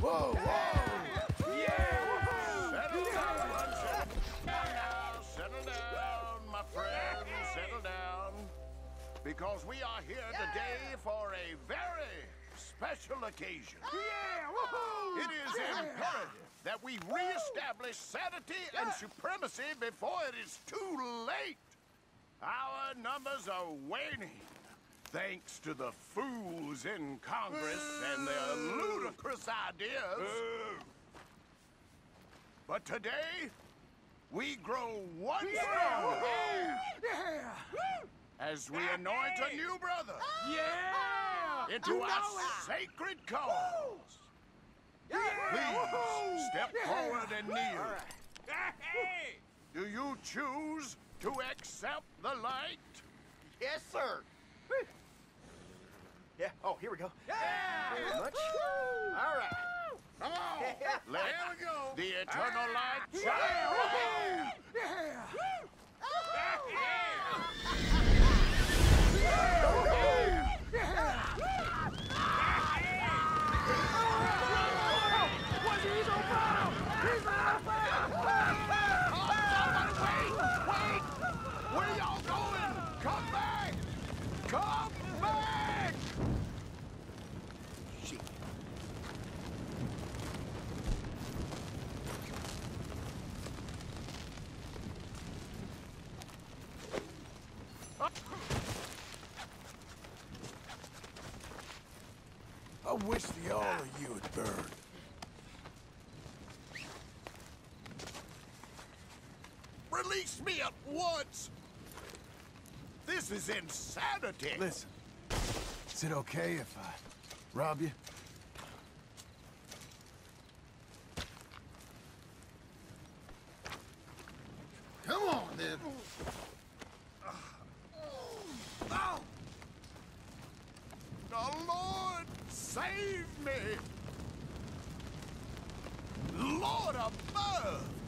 Whoa, whoa! Settle down, settle down, settle down, my friend, settle down. Because we are here today for a very special occasion. Yeah! It is imperative that we reestablish sanity and supremacy before it is too late. Our numbers are waning, thanks to the fools in Congress and their ludicrous ideas. But today, we grow one stronger Yeah! as we anoint a new brother Yeah! into our sacred cause. Please step forward and kneel. Do you choose to accept the light? Yes, sir. Yeah. Oh, here we go. Yeah. Very much. All right. Come on. Let Here we go. the eternal ah! light shine. I wish the all of you had burned. Release me at once! This is insanity! Listen, is it okay if I rob you? Come on, then. The Lord save me! Lord above!